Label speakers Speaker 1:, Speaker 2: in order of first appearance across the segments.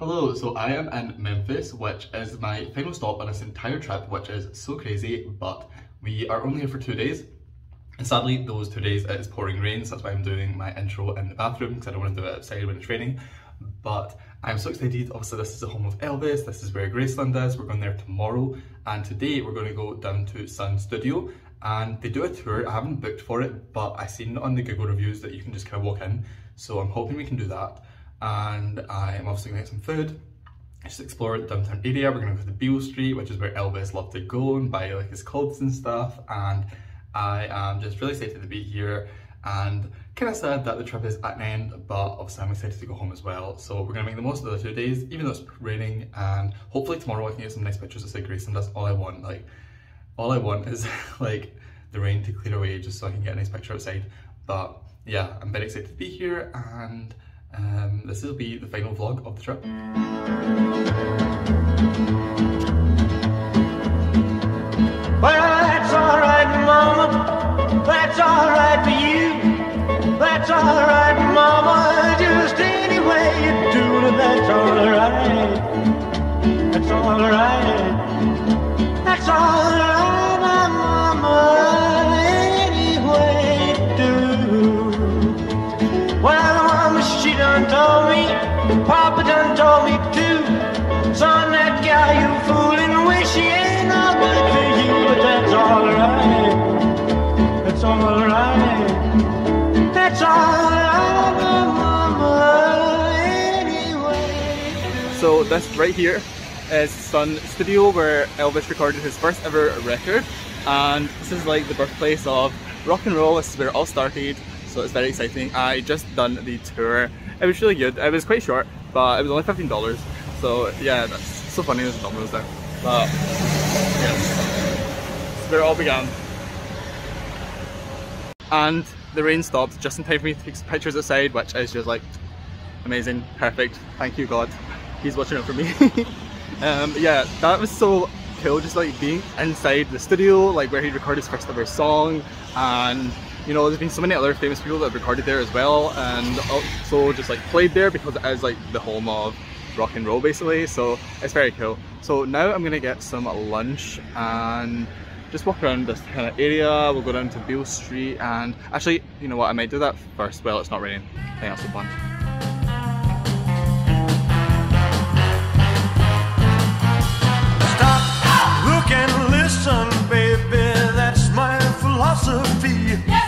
Speaker 1: Hello, so I am in Memphis, which is my final stop on this entire trip, which is so crazy, but we are only here for two days. And sadly, those two days it is pouring rain, so that's why I'm doing my intro in the bathroom, because I don't want to do it outside when it's raining. But I'm so excited, obviously this is the home of Elvis, this is where Graceland is, we're going there tomorrow, and today we're going to go down to Sun Studio, and they do a tour, I haven't booked for it, but I've seen on the Google reviews that you can just kind of walk in, so I'm hoping we can do that and I am obviously gonna get some food. Just explore the downtown area. We're gonna go to Beale Street, which is where Elvis loved to go and buy like his clothes and stuff. And I am just really excited to be here and kind of sad that the trip is at an end, but obviously I'm excited to go home as well. So we're gonna make the most of the two days, even though it's raining, and hopefully tomorrow I can get some nice pictures of. Grace, and that's all I want. Like, all I want is like the rain to clear away just so I can get a nice picture outside. But yeah, I'm very excited to be here and um, this will be the final vlog of the trip.
Speaker 2: That's alright for you. That's alright, Mama. Just any way you do it, that's alright. That's alright. That's alright,
Speaker 1: this right here is Sun Studio where Elvis recorded his first ever record. And this is like the birthplace of rock and roll, this is where it all started. So it's very exciting. I just done the tour, it was really good, it was quite short but it was only $15 so yeah that's so funny there's Domino's there. But yes, where it all began. And the rain stopped just in time for me to take pictures outside which is just like amazing, perfect, thank you God, he's watching out for me. um, yeah, that was so cool, just like being inside the studio, like where he recorded his first ever song, and you know, there's been so many other famous people that have recorded there as well, and also just like played there because it is like the home of rock and roll basically, so it's very cool. So now I'm gonna get some lunch and just walk around this kind of area, we'll go down to Beale Street and actually, you know what, I might do that first while it's not raining. I think that's the.
Speaker 2: Philosophy.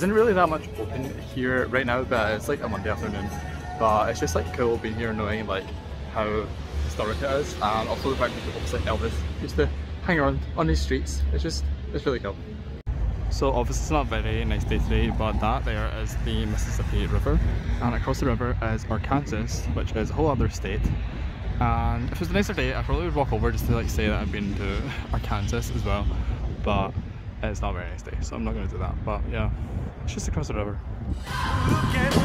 Speaker 1: Isn't really that much open here right now, but it's like a Monday afternoon. But it's just like cool being here knowing like how historic it is and also the fact that obviously Elvis used to hang around on these streets. It's just, it's really cool. So obviously it's not a very nice day today, but that there is the Mississippi River and across the river is Arkansas, which is a whole other state. And if it was a nicer day, I probably would walk over just to like say that I've been to Arkansas as well. But Eh, it's not a very nice day, so I'm not going to do that. But yeah, it's just across the river.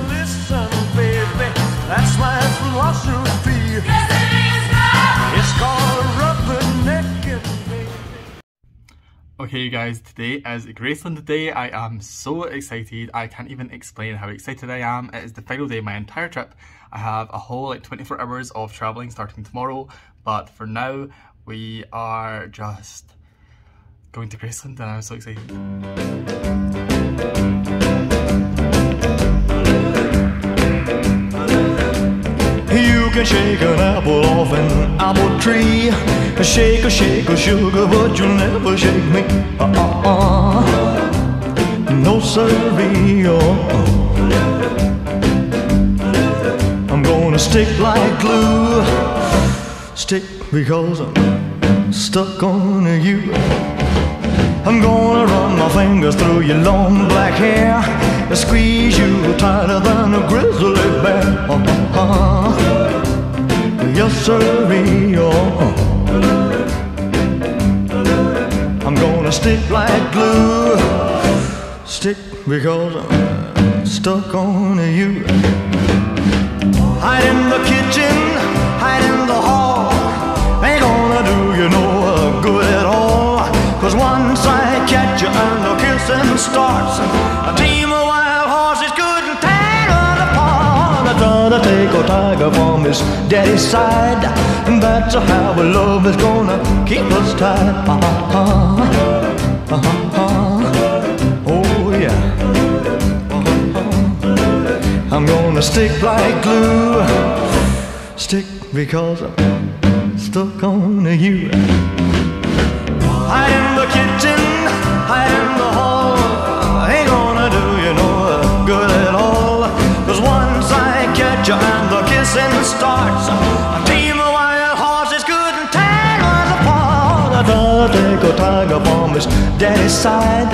Speaker 2: Listen, baby. That's my philosophy.
Speaker 3: Yes, it is now.
Speaker 2: It's called rubbernecking, baby.
Speaker 1: Okay you guys, today is Graceland Day. I am so excited. I can't even explain how excited I am. It is the final day of my entire trip. I have a whole like 24 hours of traveling starting tomorrow. But for now, we are just going to Graceland and I'm so excited.
Speaker 2: You can shake an apple off an apple tree. Shake a shake a sugar, but you'll never shake me. Uh-uh. No siree. Oh. stick like glue. Stick because I'm stuck on you. I'm gonna run my fingers through your long black hair and squeeze you tighter than a grizzly bear. Uh-huh. Yes, sirree. Oh. I'm gonna stick like glue. Stick because I'm stuck on you. Hide in the kitchen, hide in the hall. I catch you the kissing starts, a team of wild horses couldn't tear us apart. I try to take a tiger from his daddy's side, and that's how our love is gonna keep us tied. Uh-huh. Uh-huh. Oh yeah. Uh-huh. I'm gonna stick like glue. Stick because I'm stuck on you. In the kitchen, hide in the hall. Ain't gonna do you no good at all. Cause once I catch you and the kissing starts, a team of wild horses couldn't tear us apart. Gotta take tiger from his daddy's side.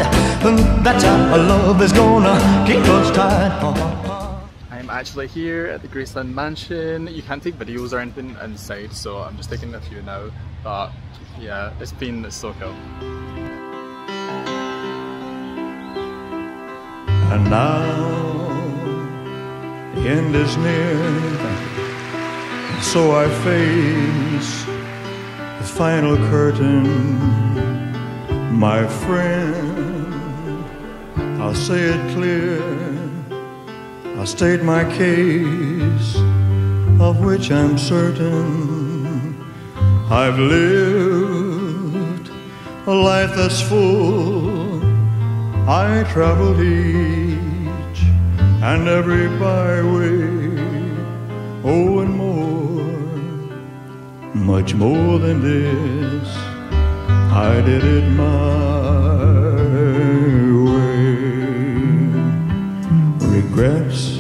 Speaker 2: That's how our love is gonna keep us tied.
Speaker 1: I'm actually here at the Graceland Mansion. You can't take videos or anything inside, so I'm just taking a few now. But yeah, it's been so cool.
Speaker 2: And now the end is near, so I face the final curtain. My friend, I'll say it clear, I'll state my case, of which I'm certain. I've lived a life that's full. I traveled each and every byway, oh, and more, much more than this. I did it my way. Regrets,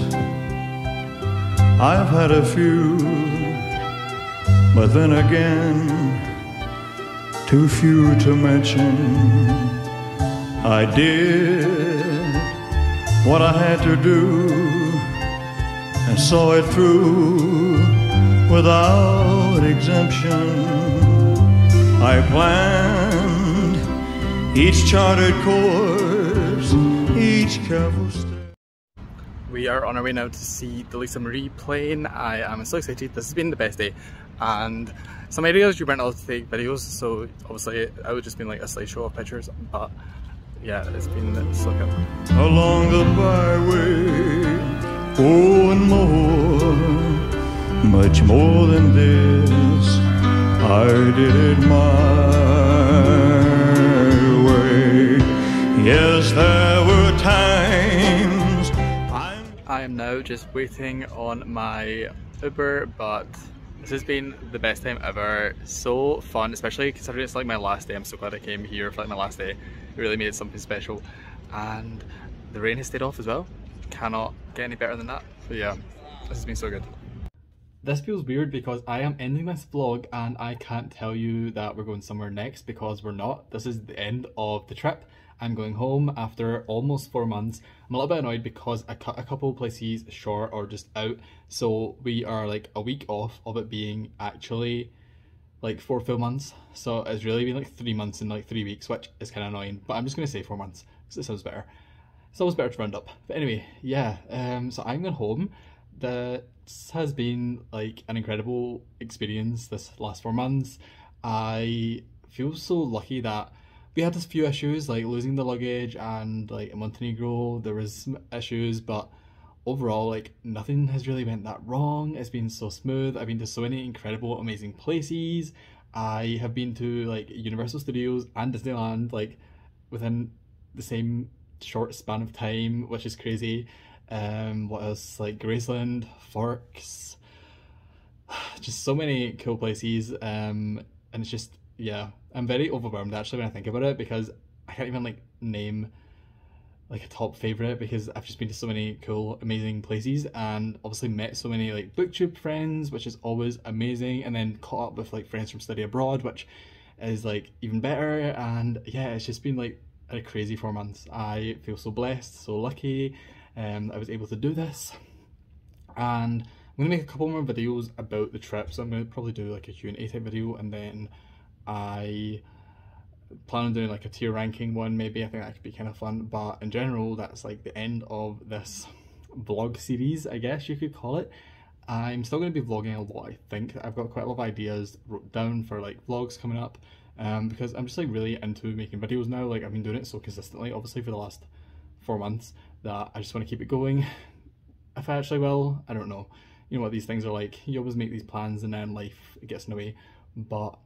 Speaker 2: I've had a few, but then again, too few to mention. I did what I had to do and saw it through without exemption. I planned each charted course, each careful step.
Speaker 1: We are on our way now to see the Lisa Marie plane. I am so excited. This has been the best day. And some areas you weren't allowed to take videos, so obviously I would just been like a slideshow of pictures. But yeah, it's been so good.
Speaker 2: along the byway. Oh, and more, much more than this. I did it my way. Yes, there were times I'm.
Speaker 1: I am now just waiting on my Uber, but this has been the best time ever. So fun, especially considering it's like my last day. I'm so glad I came here for like my last day. It really made it something special. And the rain has stayed off as well. Cannot get any better than that. So yeah, this has been so good. This feels weird because I am ending this vlog and I can't tell you that we're going somewhere next because we're not. This is the end of the trip. I'm going home after almost four months. I'm a little bit annoyed because I cut a couple places short or just out. So we are like a week off of it being actually like four full months. So it's really been like three months in like three weeks, which is kind of annoying. But I'm just going to say four months because it sounds better. It's always better to round up. But anyway, yeah. Um, so I'm going home. This has been like an incredible experience this last four months. I feel so lucky that we had a few issues like losing the luggage and like in Montenegro there was some issues, but overall like nothing has really went that wrong. It's been so smooth. I've been to so many incredible, amazing places. I have been to like Universal Studios and Disneyland like within the same short span of time, which is crazy. Um, what else? Like Graceland, Forks, just so many cool places. Um, and it's just yeah, I'm very overwhelmed actually when I think about it because I can't even like name like a top favorite because I've just been to so many cool, amazing places and obviously met so many like booktube friends, which is always amazing, and then caught up with like friends from study abroad, which is like even better. And yeah, it's just been like a crazy four months. I feel so blessed, so lucky. Um, I was able to do this, and I'm gonna make a couple more videos about the trip. So I'm gonna probably do like a Q&A type video, and then I plan on doing like a tier ranking one maybe. I think that could be kind of fun. But in general that's like the end of this vlog series i guess you could call it. I'm still going to be vlogging a lot i think. I've got quite a lot of ideas wrote down for like vlogs coming up um, because i'm just like really into making videos now. Like i've been doing it so consistently obviously for the last four months that i just want to keep it going if i actually will i don't know you know what these things are like you always make these plans and then life gets in the way but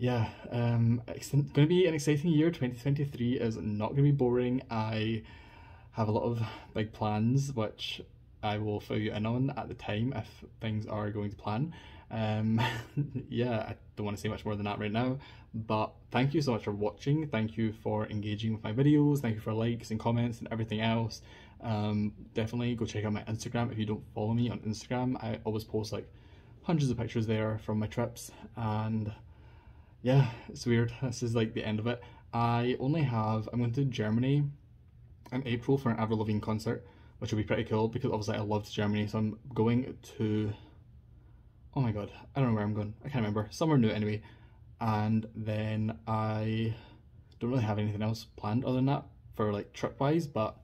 Speaker 1: yeah, um, it's going to be an exciting year. 2023 is not going to be boring. I have a lot of big plans, which I will fill you in on at the time if things are going to plan. Um, yeah, I don't want to say much more than that right now, but thank you so much for watching. Thank you for engaging with my videos. Thank you for likes and comments and everything else. Um, definitely go check out my Instagram if you don't follow me on Instagram. I always post like hundreds of pictures there from my trips and yeah, it's weird. This is like the end of it. I only have, I'm going to Germany in April for an Avril Lavigne concert, which will be pretty cool because obviously I loved Germany. So I'm going to, oh my god, I don't know where I'm going. I can't remember. Somewhere new anyway. And then I don't really have anything else planned other than that for like trip wise, but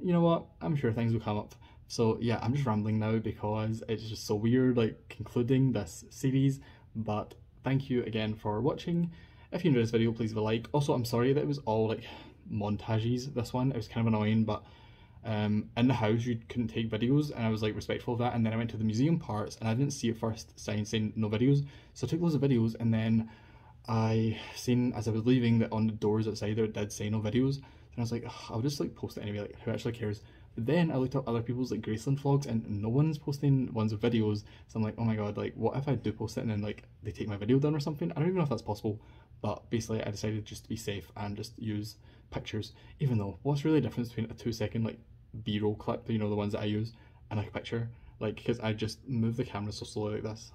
Speaker 1: you know what? I'm sure things will come up. So yeah, I'm just rambling now because it's just so weird like concluding this series, but thank you again for watching. If you enjoyed this video, please leave a like. Also, I'm sorry that it was all like montages, this one. It was kind of annoying, but um, in the house you couldn't take videos and I was like respectful of that and then I went to the museum parts and I didn't see it first sign saying no videos. So I took loads of videos and then I seen as I was leaving that on the doors outside there it did say no videos. And I was like, I'll just like post it anyway, like who actually cares? But then I looked up other people's like Graceland vlogs and no one's posting ones with videos. So I'm like, oh my god, like what if I do post it and then like they take my video down or something? I don't even know if that's possible. But basically I decided just to be safe and just use pictures. Even though what's really the difference between a two second like B-roll clip, you know, the ones that I use, and like a picture? Like because I just move the camera so slowly like this.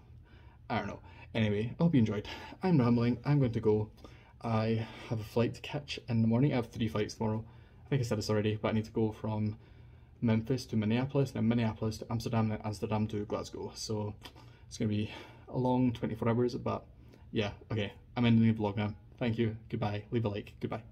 Speaker 1: I don't know. Anyway, I hope you enjoyed. I'm rambling. I'm going to go. I have a flight to catch in the morning. I have three flights tomorrow. I think I said this already, but I need to go from Memphis to Minneapolis, then Minneapolis to Amsterdam, then Amsterdam to Glasgow. So it's going to be a long 24 hours, but yeah, okay. I'm ending the vlog now. Thank you. Goodbye. Leave a like. Goodbye.